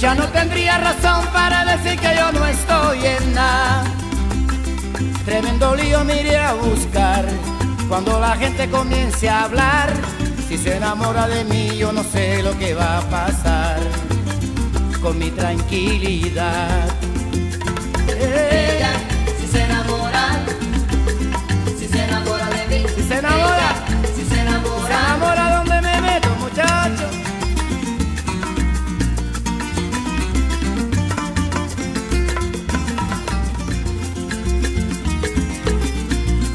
ya no tendría razón para decir que yo no estoy en nada. Tremendo lío me iré a buscar cuando la gente comience a hablar. Si se enamora de mí, yo no sé lo que va a pasar con mi tranquilidad.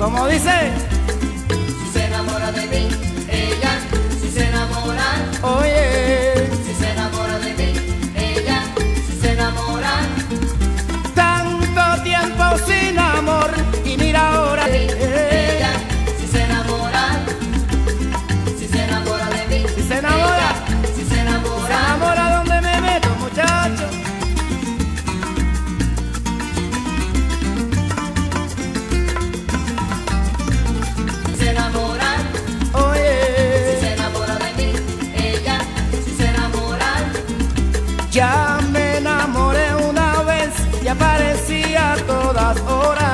Como dice. Ya me enamoré una vez y aparecía a todas horas.